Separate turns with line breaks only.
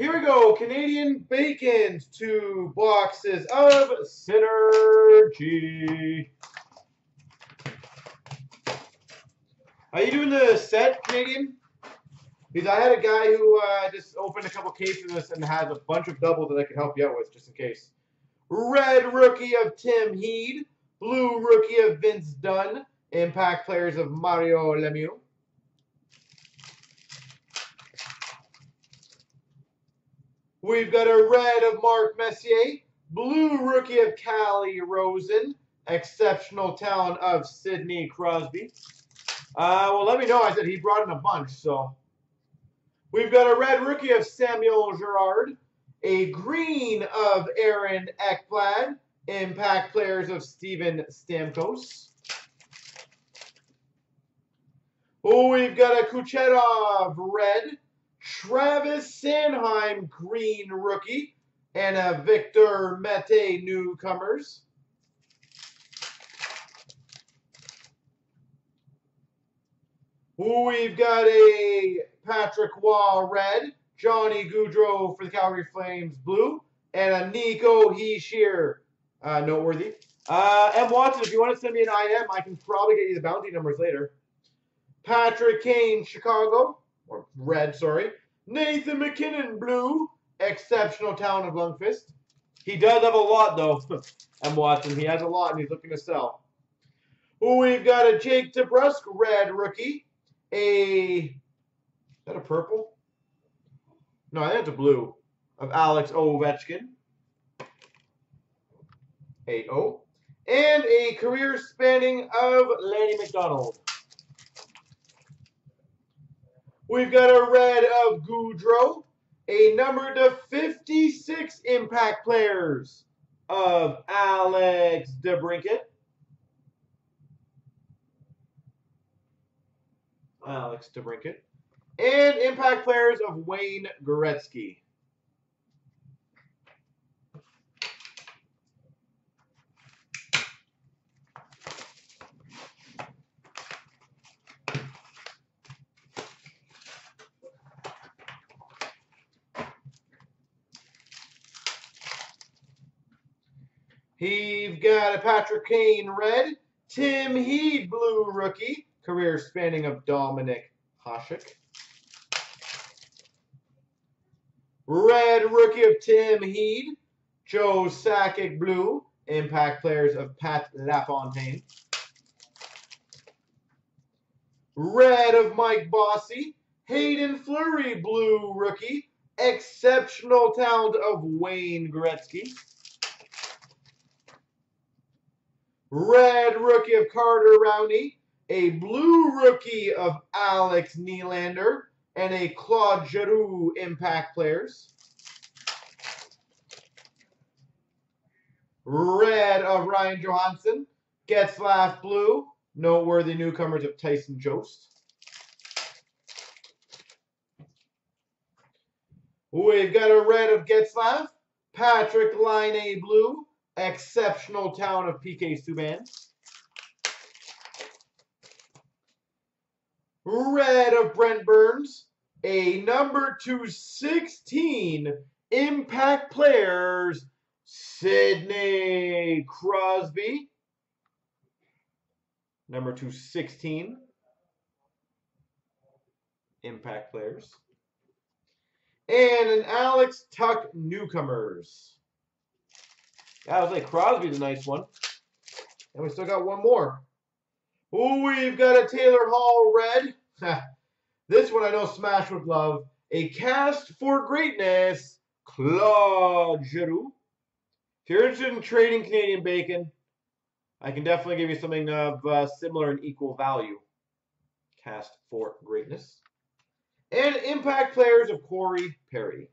Here we go. Canadian Bacons. Two boxes of Synergy. Are you doing the set, Canadian? Because I had a guy who uh, just opened a couple cases and has a bunch of doubles that I could help you out with, just in case. Red rookie of Tim Heed. Blue rookie of Vince Dunn. Impact players of Mario Lemieux. We've got a red of Mark Messier. Blue rookie of Calle Rosen. Exceptional talent of Sidney Crosby. Uh, well, let me know. I said he brought in a bunch, so. We've got a red rookie of Samuel Girard. A green of Aaron Ekblad. Impact players of Steven Stamkos. Oh, we've got a Kucherov red. Travis Sanheim green rookie. And a Victor Mete newcomers. We've got a Patrick Waugh red, Johnny Gaudreau for the Calgary Flames blue, and a Nico Hischier uh, noteworthy. Uh, M. Watson, if you want to send me an IM, I can probably get you the bounty numbers later. Patrick Kane, Chicago, or red, sorry. Nathan MacKinnon, blue. Exceptional talent of Lundqvist. He does have a lot, though, I'm watching. He has a lot, and he's looking to sell. We've got a Jake DeBrusk, red rookie a, is that a purple? No, I think it's a blue of Alex Ovechkin. 8-0. And a career spanning of Lanny McDonald. We've got a red of Gaudreau. A number to 56 impact players of Alex DeBrincat. Alex DeBrincat. And impact players of Wayne Gretzky. He's got a Patrick Kane red, Tim Heed blue rookie, career spanning of Dominik Hasek. Red rookie of Tim Heed, Joe Sakic blue, impact players of Pat LaFontaine. Red of Mike Bossy, Hayden Fleury blue rookie, exceptional talent of Wayne Gretzky. Red rookie of Carter Rowney. A blue rookie of Alex Nylander. And a Claude Giroux impact players. Red of Ryan Johansen. Getzlaf blue. Noteworthy newcomers of Tyson Jost. We've got a red of Getzlaf. Patrik Laine blue exceptional talent of PK Subban. Red of Brent Burns. A number 216 impact players, Sidney Crosby. Number 216 impact players. And an Alex Tuch newcomers. I was like, Crosby's a nice one. And we still got one more. Ooh, we've got a Taylor Hall red. this one I know Smash would love. A cast for greatness, Claude Giroux. If you're interested in trading Canadian bacon, I can definitely give you something of uh, similar and equal value. Cast for greatness. And impact players of Corey Perry.